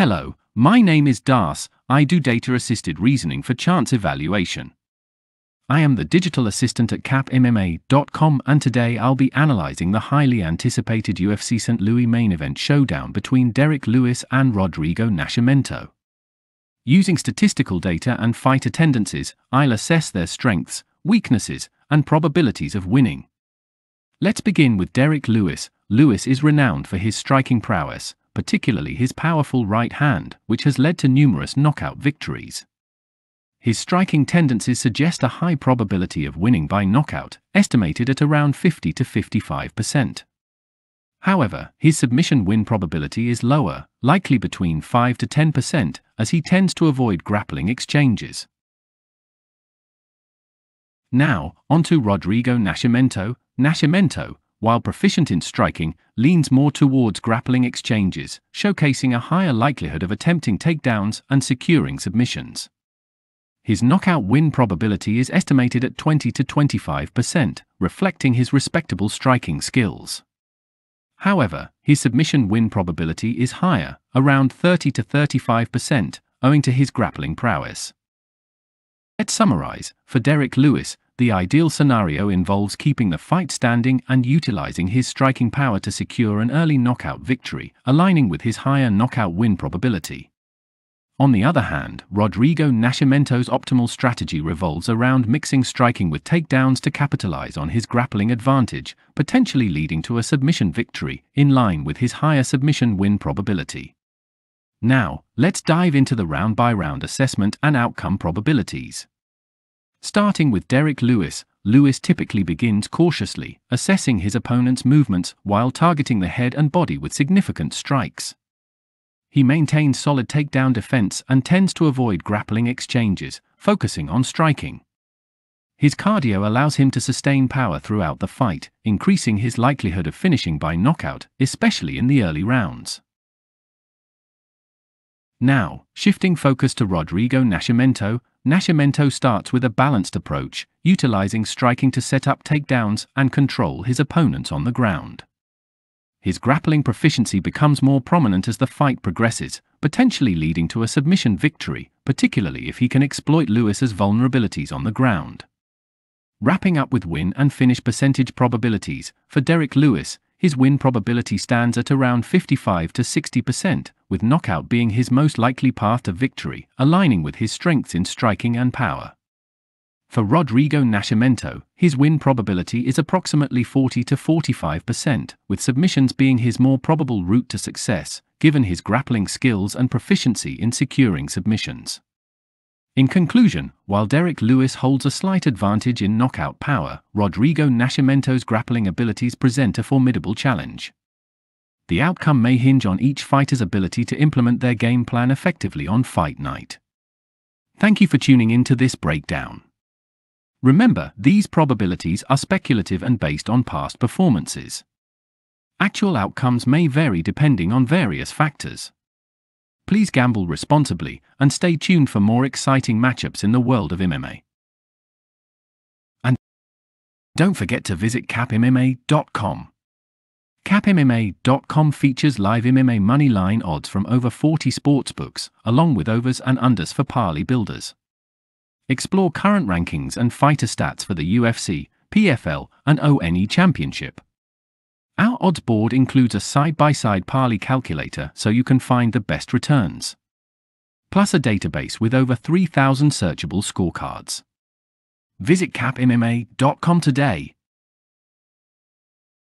Hello, my name is DARCE, I do data assisted reasoning for chance evaluation. I am the digital assistant at capmma.com and today I'll be analyzing the highly anticipated UFC St. Louis main event showdown between Derrick Lewis and Rodrigo Nascimento. Using statistical data and fight attendances, I'll assess their strengths, weaknesses, and probabilities of winning. Let's begin with Derrick Lewis. Lewis is renowned for his striking prowess, particularly his powerful right hand, which has led to numerous knockout victories. His striking tendencies suggest a high probability of winning by knockout, estimated at around 50 to 55%. However, his submission win probability is lower, likely between 5 to 10%, as he tends to avoid grappling exchanges. Now, onto Rodrigo Nascimento. Nascimento, while proficient in striking, leans more towards grappling exchanges, showcasing a higher likelihood of attempting takedowns and securing submissions. His knockout win probability is estimated at 20 to 25%, reflecting his respectable striking skills. However, his submission win probability is higher, around 30 to 35%, owing to his grappling prowess. Let's summarize. For Derrick Lewis, the ideal scenario involves keeping the fight standing and utilizing his striking power to secure an early knockout victory, aligning with his higher knockout win probability. On the other hand, Rodrigo Nascimento's optimal strategy revolves around mixing striking with takedowns to capitalize on his grappling advantage, potentially leading to a submission victory, in line with his higher submission win probability. Now, let's dive into the round by round assessment and outcome probabilities. Starting with Derrick Lewis, Lewis typically begins cautiously, assessing his opponent's movements while targeting the head and body with significant strikes. He maintains solid takedown defense and tends to avoid grappling exchanges, focusing on striking. His cardio allows him to sustain power throughout the fight, increasing his likelihood of finishing by knockout, especially in the early rounds. Now, shifting focus to Rodrigo Nascimento, Nascimento starts with a balanced approach, utilizing striking to set up takedowns and control his opponents on the ground his grappling proficiency becomes more prominent as the fight progresses, potentially leading to a submission victory, particularly if he can exploit Lewis's vulnerabilities on the ground. Wrapping up with win and finish percentage probabilities, for Derrick Lewis, his win probability stands at around 55 to 60%, with knockout being his most likely path to victory, aligning with his strengths in striking and power. For Rodrigo Nascimento, his win probability is approximately 40 to 45%, with submissions being his more probable route to success, given his grappling skills and proficiency in securing submissions. In conclusion, while Derrick Lewis holds a slight advantage in knockout power, Rodrigo Nascimento's grappling abilities present a formidable challenge. The outcome may hinge on each fighter's ability to implement their game plan effectively on fight night. Thank you for tuning in to this breakdown. Remember, these probabilities are speculative and based on past performances. Actual outcomes may vary depending on various factors. Please gamble responsibly and stay tuned for more exciting matchups in the world of MMA. And don't forget to visit capmma.com. CapMMA.com features live MMA money line odds from over 40 sportsbooks, along with overs and unders for parlay builders. Explore current rankings and fighter stats for the UFC, PFL, and ONE Championship. Our odds board includes a side by side parlay calculator so you can find the best returns. Plus a database with over 3,000 searchable scorecards. Visit capmma.com today